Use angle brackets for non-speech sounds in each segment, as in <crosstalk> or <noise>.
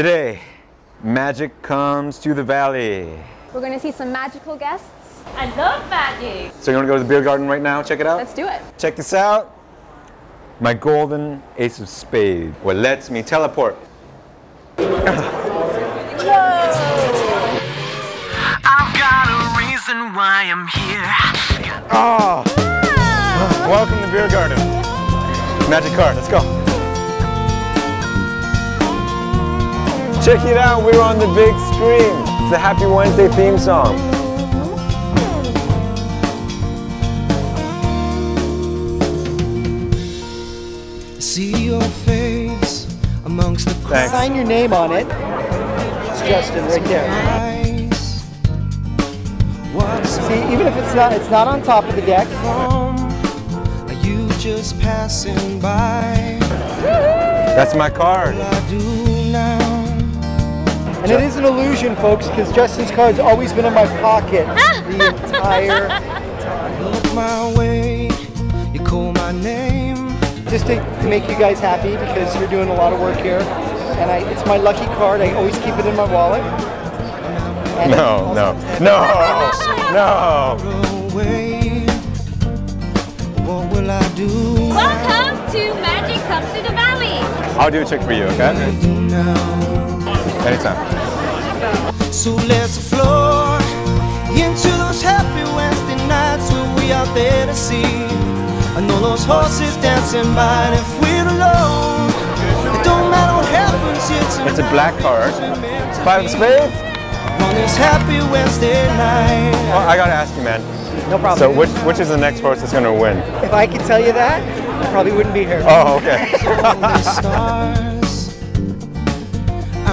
Today, magic comes to the valley. We're gonna see some magical guests. I love magic. So you want to go to the beer garden right now? Check it out. Let's do it. Check this out. My golden ace of spades. What lets me teleport. I've got a reason why I'm here. Oh. Welcome to the beer garden. Magic card. Let's go. Check it out. We're on the big screen. It's the Happy Wednesday theme song. See your face amongst the Thanks. Sign your name on it. It's Justin right there. See, even if it's not, it's not on top of the deck. Are you just passing by? That's my card. And it is an illusion, folks, because Justin's card's always been in my pocket <laughs> the entire, Look my way. You call my name. just to, to make you guys happy because you're doing a lot of work here. And I, it's my lucky card. I always keep it in my wallet. And no, no, no, <laughs> no. What will I do Welcome to Magic Comes to the Valley. I'll do a trick for you, okay? Anytime. So let's explore into those happy Wednesday nights when we out there to see. I know those horses dancing by, and if we're alone, it don't matter what happens here tonight. It's a black card. We're meant to Five of spades? On this happy Wednesday night. Well, I gotta ask you, man. no problem. So which which is the next horse that's gonna win? if I could tell you that, I probably wouldn't be here. Oh, okay. <laughs>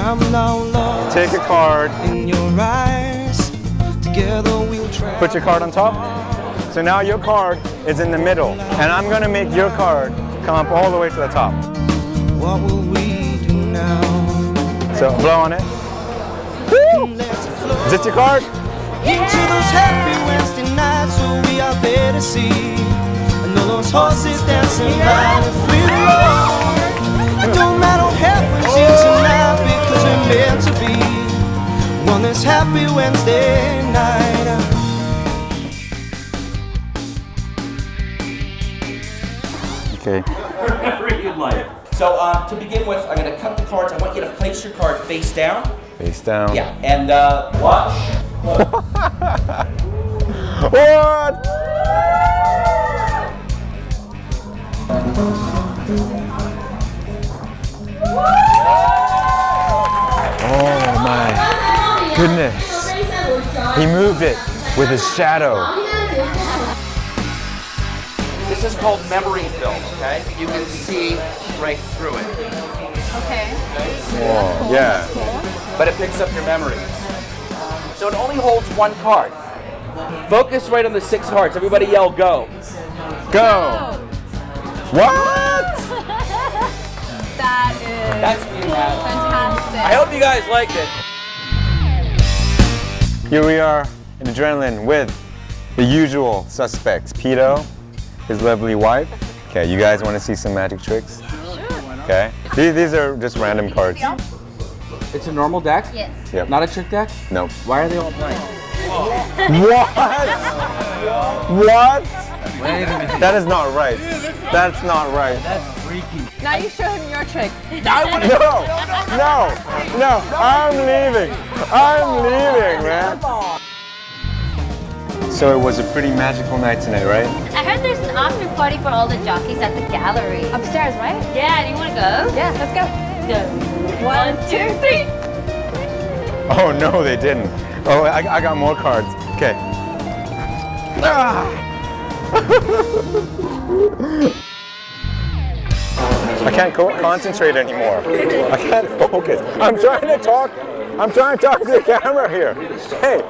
I'm now lost Take a card, in your eyes. Together we'll put your card on top. So now your card is in the middle, and I'm gonna make your card come up all the way to the top. What will we do now? So blow on it. Let's Is this your card? into those happy Wednesday nights when we out there to see. I know those horses dancing by the free road. Okay. whatever you'd like. So uh, to begin with, I'm going to cut the cards. I want you to place your card face down. Face down. Yeah, and uh, watch. <laughs> What? Oh my goodness. He moved it with his shadow. This is called memory film. Okay, you can see right through it, Okay. Whoa, yeah. but it picks up your memories. So it only holds one card. Focus right on the six hearts. Everybody yell go. Go. What? <laughs> That is That's fantastic. fantastic. I hope you guys liked it. Here we are in Adrenaline with the usual suspects. Pito, his lovely wife. Okay, you guys want to see some magic tricks? Okay. These, these are just random cards. It's a normal deck. Yes. Yep. Not a trick deck. Nope. Why are they all blank? What? What? That is not right. That's not right. That's freaky. Now you show him your trick. No, no, no. I'm leaving. I'm leaving, man. So it was a pretty magical night tonight, right? After party for all the jockeys at the gallery. Upstairs, right? Yeah, do you want to go? Yeah, let's go. Go. One, two, three. Oh no, they didn't. Oh, I, I got more cards. Okay. Ah! <laughs> I can't co- concentrate anymore. I can't focus. I'm trying to talk. I'm trying to talk to the camera here. Hey.